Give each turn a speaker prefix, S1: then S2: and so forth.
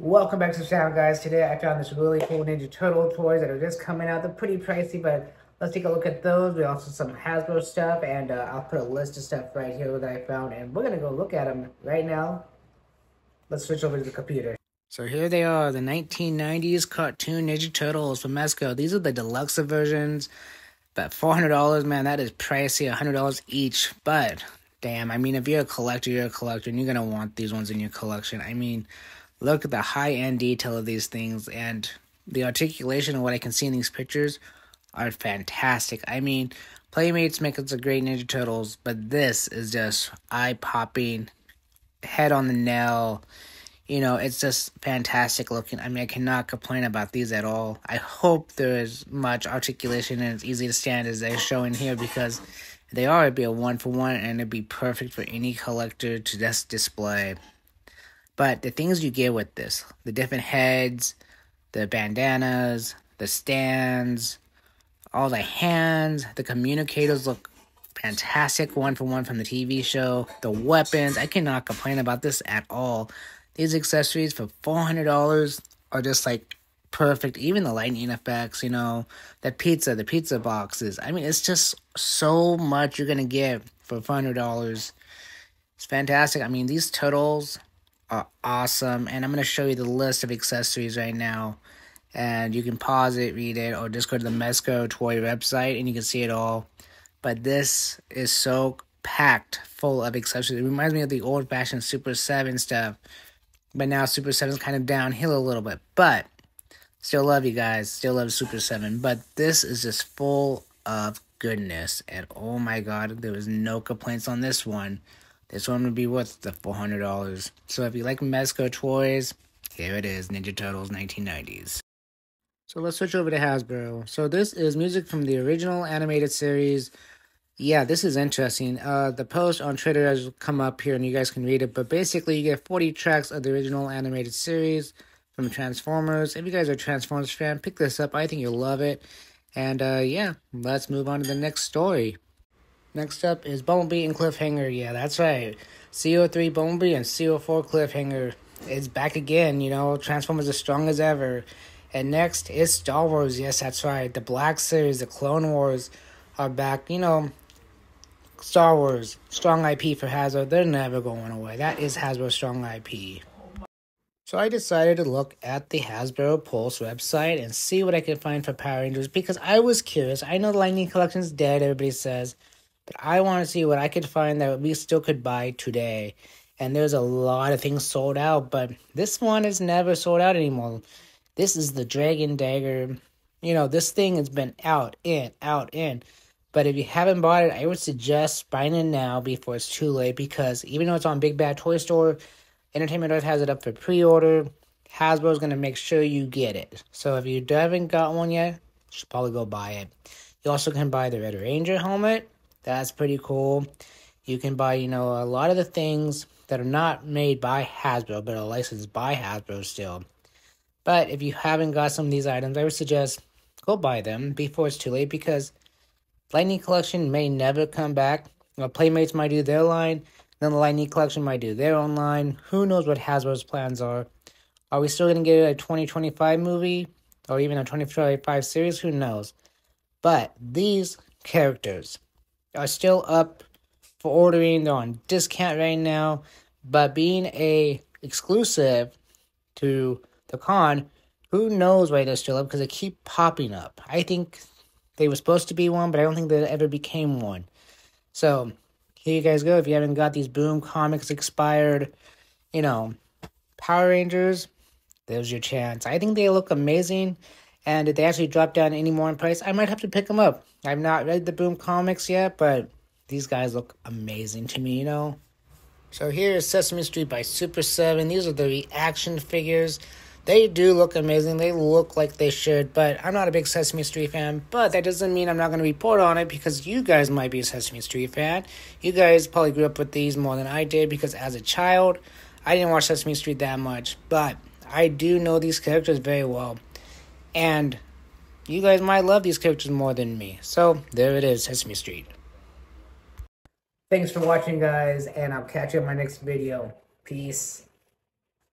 S1: Welcome back to the channel, guys. Today I found this really cool Ninja Turtle toys that are just coming out. They're pretty pricey, but let's take a look at those. We also some Hasbro stuff, and uh, I'll put a list of stuff right here that I found, and we're gonna go look at them right now. Let's switch over to the computer. So here they are, the 1990s cartoon Ninja Turtles from Mezco. These are the deluxe versions, but $400, man, that is pricey, $100 each. But, damn, I mean, if you're a collector, you're a collector, and you're gonna want these ones in your collection. I mean, look at the high end detail of these things and the articulation of what I can see in these pictures are fantastic. I mean, Playmates make us a great Ninja Turtles, but this is just eye popping, head on the nail. You know, it's just fantastic looking. I mean, I cannot complain about these at all. I hope there is much articulation and it's easy to stand as they're showing here because they are, it'd be a one for one and it'd be perfect for any collector to just display. But the things you get with this, the different heads, the bandanas, the stands, all the hands, the communicators look fantastic one for one from the TV show. The weapons, I cannot complain about this at all. These accessories for $400 are just like perfect. Even the lightning effects, you know, the pizza, the pizza boxes. I mean, it's just so much you're going to get for $400. It's fantastic. I mean, these turtles are awesome. And I'm going to show you the list of accessories right now. And you can pause it, read it, or just go to the Mezco toy website and you can see it all. But this is so packed full of accessories. It reminds me of the old fashioned Super 7 stuff. But now Super 7 is kind of downhill a little bit. But still love you guys. Still love Super 7. But this is just full of goodness. And oh my god, there was no complaints on this one. This one would be worth the $400. So if you like Mezco toys, here it is, Ninja Turtles 1990s. So let's switch over to Hasbro. So this is music from the original animated series. Yeah, this is interesting. Uh, the post on Twitter has come up here and you guys can read it. But basically, you get 40 tracks of the original animated series from Transformers. If you guys are Transformers fan, pick this up. I think you'll love it. And uh, yeah, let's move on to the next story. Next up is Bumblebee and Cliffhanger. Yeah, that's right. CO3 Bumblebee and CO4 Cliffhanger is back again. You know, Transformers as strong as ever. And next is Star Wars. Yes, that's right. The Black Series, the Clone Wars are back. You know, Star Wars, strong IP for Hasbro. They're never going away. That is Hasbro's strong IP. So I decided to look at the Hasbro Pulse website and see what I could find for Power Rangers because I was curious. I know the Lightning Collection's dead, everybody says. But I want to see what I could find that we still could buy today. And there's a lot of things sold out, but this one is never sold out anymore. This is the Dragon Dagger. You know, this thing has been out, in, out, in. But if you haven't bought it, I would suggest buying it now before it's too late because even though it's on Big Bad Toy Store, Entertainment Earth has it up for pre order. Hasbro is going to make sure you get it. So if you haven't got one yet, you should probably go buy it. You also can buy the Red Ranger helmet that's pretty cool. You can buy, you know, a lot of the things that are not made by Hasbro, but are licensed by Hasbro still. But if you haven't got some of these items, I would suggest go buy them before it's too late because Lightning Collection may never come back. Well, Playmates might do their line, then the Lightning Collection might do their own line. Who knows what Hasbro's plans are? Are we still going to get a 2025 movie or even a 2025 series? Who knows? But these characters, are still up for ordering. They're on discount right now. But being a exclusive to the con, who knows why they're still up because they keep popping up. I think they were supposed to be one, but I don't think they ever became one. So here you guys go. If you haven't got these Boom comics expired, you know, Power Rangers, there's your chance. I think they look amazing. And if they actually drop down any more in price, I might have to pick them up. I've not read the Boom comics yet, but these guys look amazing to me, you know? So here is Sesame Street by Super 7. These are the reaction figures. They do look amazing. They look like they should, but I'm not a big Sesame Street fan. But that doesn't mean I'm not going to report on it because you guys might be a Sesame Street fan. You guys probably grew up with these more than I did because as a child, I didn't watch Sesame Street that much. But I do know these characters very well. And you guys might love these characters more than me. So there it is, Sesame Street. Thanks for watching, guys, and I'll catch you in my next video. Peace.